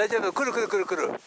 大丈夫。来る来る来る来る。